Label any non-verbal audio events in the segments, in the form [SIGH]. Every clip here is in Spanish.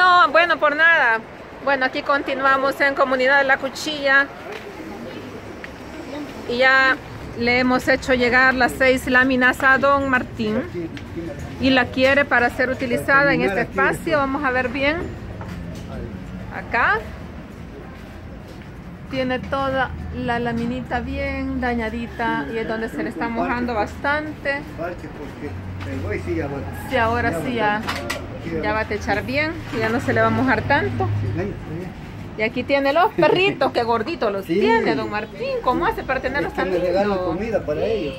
no, bueno, por nada. Bueno, aquí continuamos en Comunidad de la Cuchilla. Y ya le hemos hecho llegar las seis láminas a Don Martín. Y la quiere para ser utilizada en este espacio. Vamos a ver bien. Acá. Tiene toda la laminita bien dañadita y es donde se le está mojando bastante. Sí, ahora sí ya, ya va a techar bien, ya no se le va a mojar tanto. Y aquí tiene los perritos, que gorditos los tiene, don Martín. ¿Cómo hace para tenerlos tan lindos? comida para ellos.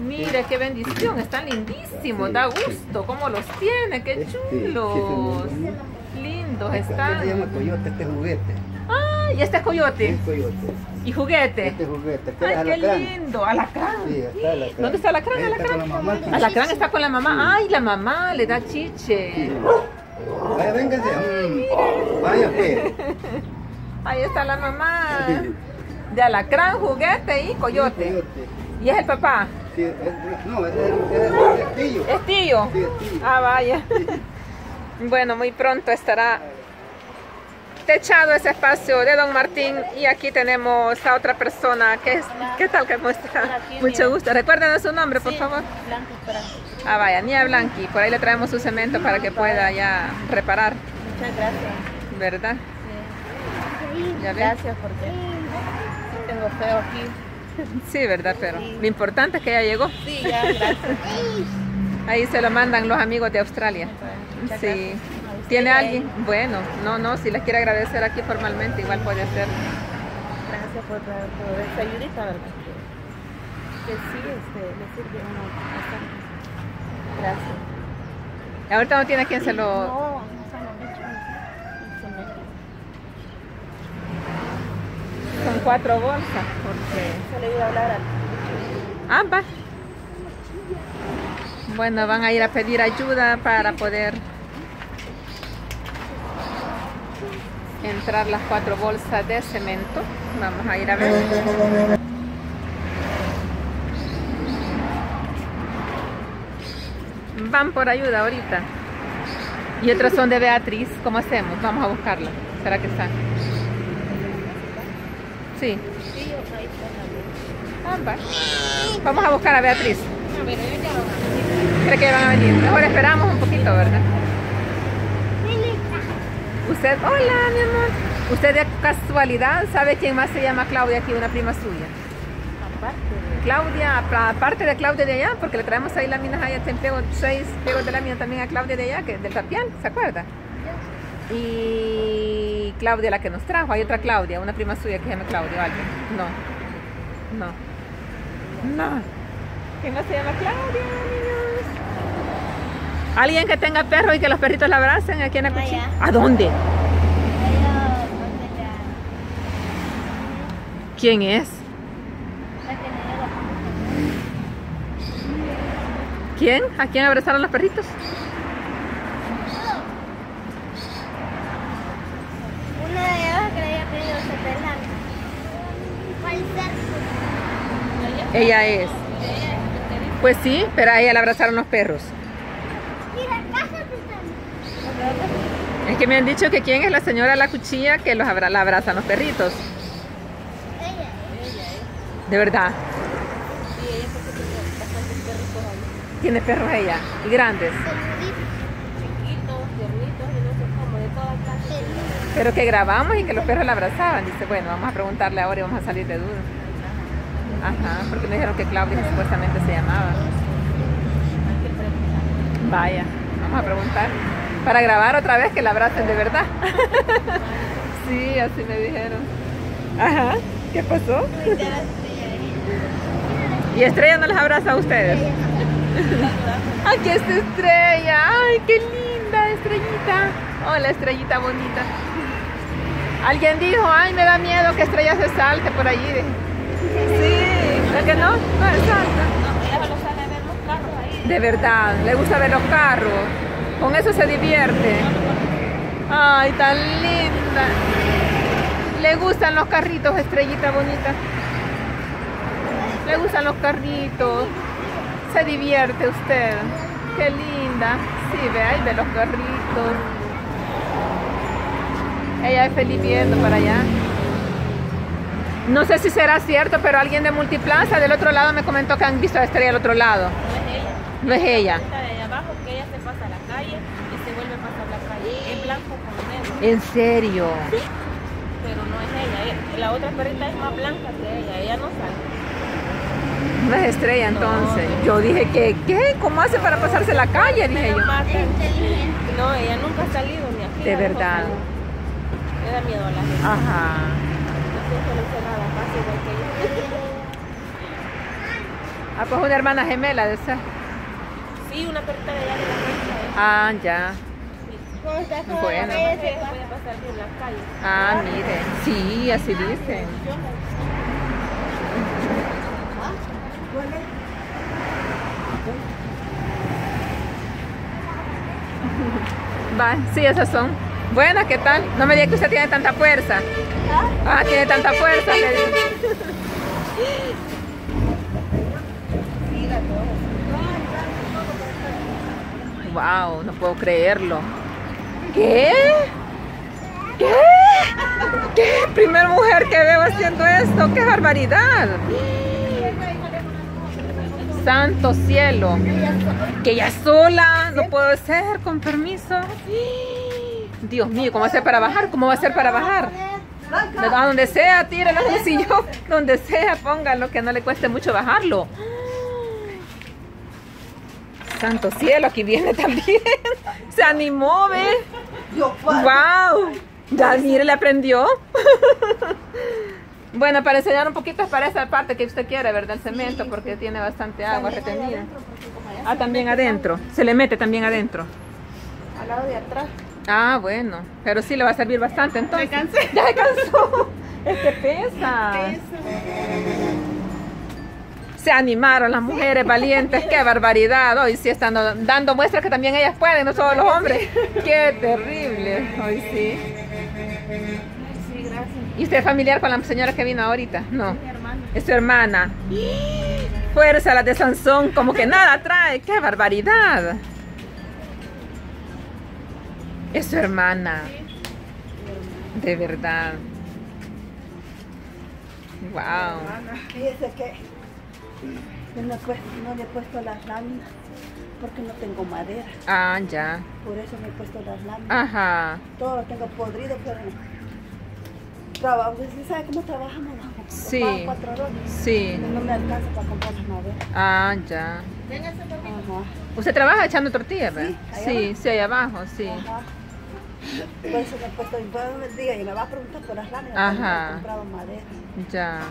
Mire, qué bendición, están lindísimos, da gusto. ¿Cómo los tiene? ¡Qué chulos! Lindos están. se llama coyote este juguete. ¿Y este es coyote? ¿Y juguete? Este juguete. Este ¡Ay, qué alacrán. lindo! ¡Alacrán! Sí, está alacrán. ¿Dónde está Alacrán? Ahí está Alacrán. con la mamá. Alacrán está con la mamá. ¡Ay, la mamá le da chiche! Vaya, véngase. Mm. Vaya, pues. Ahí está la mamá. De alacrán, juguete y coyote. Coyote. ¿Y es el papá? Sí, es- no, es es- es tío. ¿Es tío? Sí, es tío. Ah, vaya. Bueno, muy pronto estará techado ese espacio de Don Martín y aquí tenemos a otra persona que es, ¿qué tal que muestra? Mucho gusto. Recuérdenos su nombre, por Sí, favor. Blanco, espera. Ah, vaya, Nia Blanqui. Por ahí le traemos su cemento para que pueda ya reparar, Muchas gracias. ¿verdad? Sí. Ya. Gracias porque tengo feo aquí. Sí, ¿verdad? Pero lo importante es que ya llegó. Sí, ya, gracias. Ahí se lo mandan los amigos de Australia. Muchas Sí. gracias. ¿Tiene y alguien? Bueno, no, no, si les quiere agradecer aquí formalmente, igual puede ser. Gracias por, por esa ayudita, ¿verdad? Que, que sí, este, le sirve uno bastante. Gracias. Ahorita no tiene quien se lo... No, no se lo han dicho. Se me- Son cuatro bolsas, porque... Se le iba a hablar al Ah, va. Bueno, van a ir a pedir ayuda para poder entrar las cuatro bolsas de cemento. Vamos a ir a ver. Van por ayuda ahorita. Y otras son de Beatriz. ¿Cómo hacemos? Vamos a buscarla. ¿Será que están? Sí. Va. Vamos a buscar a Beatriz. ¿Cree que van a venir? Mejor esperamos un poquito, ¿verdad? Usted, hola, mi amor. ¿Usted de casualidad sabe quién más se llama Claudia aquí, una prima suya? Claudia, apa- aparte de Claudia de allá, porque le traemos ahí láminas allá, te pego seis pegos de lámina también a Claudia de allá, que del tapial, ¿se acuerda? Y Claudia la que nos trajo, hay otra Claudia, una prima suya que se llama Claudia, o alguien. No, no, no. ¿Quién no se llama Claudia? Alguien que tenga perro y que los perritos la abracen aquí en la cuchilla. ¿A dónde? ¿Quién es? ¿Quién? ¿A quién abrazaron los perritos? Una de ellas que le había pedido. ¿Cuál? Ella es. Pues sí, pero a ella la abrazaron los perros. Es que me han dicho que quién es la señora la cuchilla que los abra- la abrazan los perritos. Ella. De verdad. Sí, ella tiene bastantes perritos ahí. Tiene perros ella. Y grandes. Chiquitos, y no sé cómo, de todas clases. Pero que grabamos y que los perros la abrazaban. Dice, bueno, vamos a preguntarle ahora y vamos a salir de dudas. Ajá, porque me dijeron que Claudia supuestamente se llamaba. Vaya, vamos a preguntar. Para grabar otra vez que la abracen de verdad. [LAUGHS] sí, así me dijeron. Ajá, ¿qué pasó? ¿Y Estrella no les abraza a ustedes? [LAUGHS] Aquí está Estrella. Ay, qué linda Estrellita. Hola, Estrellita bonita. Alguien dijo, ay, me da miedo que Estrella se salte por allí. Sí, ¿es que no? No es salta. No, ella solo sale a ver los carros ahí. De verdad, le gusta ver los carros. Con eso se divierte. Ay, tan linda. Le gustan los carritos, estrellita bonita. Le gustan los carritos. Se divierte usted. Qué linda. Sí, ve ahí, ve los carritos. Ella es feliz viendo para allá. No sé si será cierto, pero alguien de Multiplaza del otro lado me comentó que han visto a Estrella al otro lado. No es ella. No es ella. Está de allá abajo que ella se pasa a la calle y se vuelve a pasar la calle. Es blanco con negro. En serio. Pero no es ella. Ella- La otra perrita es más blanca que ella. Ella no sale. No es Estrella entonces. no. Yo dije que, ¿qué? ¿Cómo hace para pasarse la calle? Dije yo. No, ella nunca ha salido ni aquí. De verdad. Le da miedo a la gente. Ajá. No sé, yo. Ah, pues una hermana gemela de esa. Sí, una perrita de allá de la casa. ¿eh? Ah, ya. Bueno. Ah, mire. Sí, así dicen. Va, sí, esas son. Buenas, ¿qué tal? No me diga que usted tiene tanta fuerza. Ah, tiene tanta fuerza. le digo. Wow, no puedo creerlo. ¿Qué? ¿Qué? ¿Qué? Primera mujer que veo haciendo esto. ¡Qué barbaridad! Santo cielo. Que ella sola, no puedo ser, con permiso. Dios mío, ¿cómo va a ser para bajar? ¿Cómo va a ser para bajar? A donde sea, tíralo el sillón. [LAUGHS] Donde sea, póngalo, que no le cueste mucho bajarlo. Santo cielo, aquí viene también. [LAUGHS] Se animó, ¿ve? ¡Wow! Ya, mire, le aprendió. [LAUGHS] Bueno, para enseñar un poquito es para esa parte que usted quiere, ¿verdad? El cemento, porque tiene bastante agua retenida. Ah, también adentro. Se le mete también adentro. Al lado de atrás. Ah, bueno. Pero sí le va a servir bastante entonces. Ya se cansó. [LAUGHS] Es que pesa. Se animaron las mujeres valientes. Qué barbaridad. Hoy sí están dando muestras que también ellas pueden, no solo los hombres. Qué terrible. Hoy sí. ¿Y usted es familiar con la señora que vino ahorita? No. Es su hermana. Fuerza la de Sansón, como que nada trae. ¡Qué barbaridad! Es su hermana. De verdad. Wow. Yo no, he puesto- no le he puesto las láminas porque no tengo madera. Ah, ya. Por eso me he puesto las láminas. Ajá. Todo lo tengo podrido, pero trabajo. ¿Usted sabe cómo trabajamos? no? Sí. Cuatro horas. Sí. No me alcanza para comprar las maderas. Ah, ya. Ajá. ¿Usted trabaja echando tortillas, verdad? Sí, allá Sí, abajo. sí, ahí abajo, sí. Ajá. Por eso me he puesto, y bueno, me diga, y me va a preguntar por las láminas. Ajá. he comprado madera. Ya. Ajá.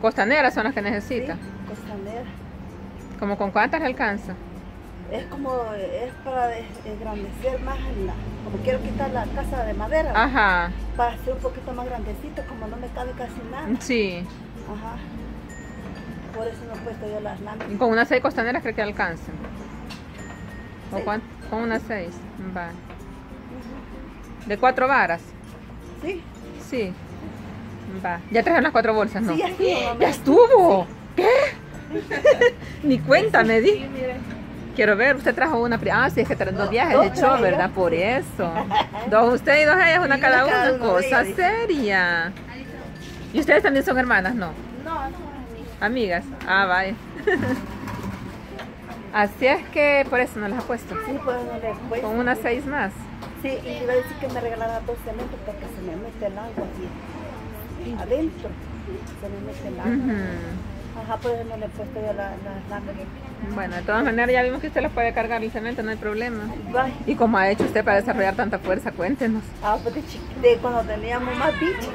Costaneras son las que Sí, necesita. costanera. ¿Como con cuántas le alcanza? Es como, es para engrandecer más la, como quiero quitar la casa de madera. Ajá. para hacer un poquito más grandecito, como no me cabe casi nada. Sí. Ajá. Por eso no he puesto yo las láminas. Con unas seis costaneras creo que alcancen. ¿O Sí. cuán- Con unas seis. Va. ¿De cuatro varas? Sí, Sí. Va. Ya trajeron las cuatro bolsas, ¿no? sí, ya estuvo. ¡Ya estuvo! ¿Qué? [LAUGHS] Ni cuenta me di. Quiero ver, usted trajo una. Ah, sí, es que traen dos viajes traje yo. ¿verdad? Por eso. [LAUGHS] Dos usted y dos ellas, una cada una de Cosa seria. ¿Y ustedes también son hermanas? No. No, no, Amigas. Ah, vaya. [LAUGHS] Así es que por eso no las ha puesto. Sí, pues no puesto. Con unas seis más. Sí, y le iba a decir que me regalara dos cementos porque se me mete el agua aquí. Adentro. Se me mete el agua. Ajá, por eso no le he puesto yo la- las láminas. Bueno, de todas maneras ya vimos que usted las puede cargar el cemento, no hay problema. Bye. ¿Y cómo ha hecho usted para desarrollar tanta fuerza? Cuéntenos. Ah, pues de, de cuando teníamos más bichos.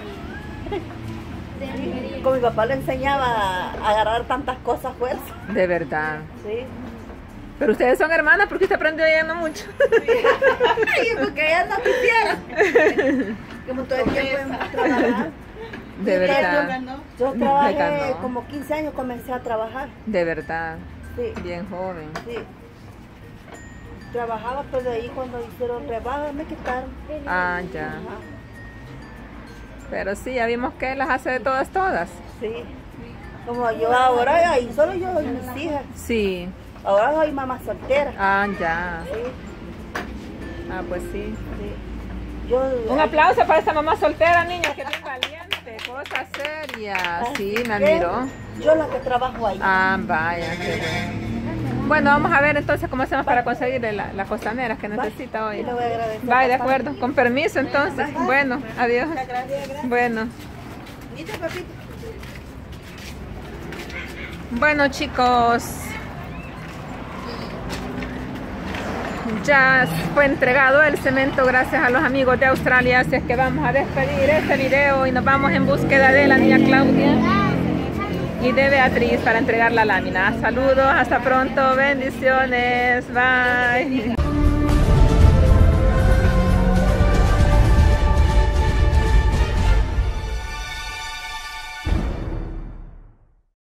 Con mi papá le enseñaba a agarrar tantas cosas fuerza. De verdad. Sí. Pero ustedes son hermanas porque usted aprendió ya no mucho. [LAUGHS] Ay, porque ella no quisiera. Como todo el tiempo en trabajar. De verdad. Yo trabajé como 15 años, comencé a trabajar. De verdad. Sí, Bien joven. sí. Trabajaba, pues de ahí cuando hicieron rebajas me quitaron. Ah, ya. Ajá, Pero sí, ya vimos que las hace de todas, todas. sí. Como yo ahora, y solo yo y mis hijas. Sí. Ahora soy mamá soltera. Ah, ya. Sí, Ah, pues sí. sí. Yo, Un aplauso para esta mamá soltera, niña, que bien valiente, cosa seria. Sí, me admiró. Yo la que trabajo ahí. Ah, vaya, qué bueno. Bueno, vamos a ver entonces cómo hacemos para conseguir la, la costanera que necesita hoy. Y le voy a agradecer Vaya, de acuerdo. Con permiso entonces. Bueno, adiós. Gracias, gracias. Bueno. Bueno chicos, ya fue entregado el cemento gracias a los amigos de Australia, así es que vamos a despedir este video y nos vamos en búsqueda de la niña Claudia y de Beatriz para entregar la lámina. Saludos, hasta pronto, bendiciones, bye.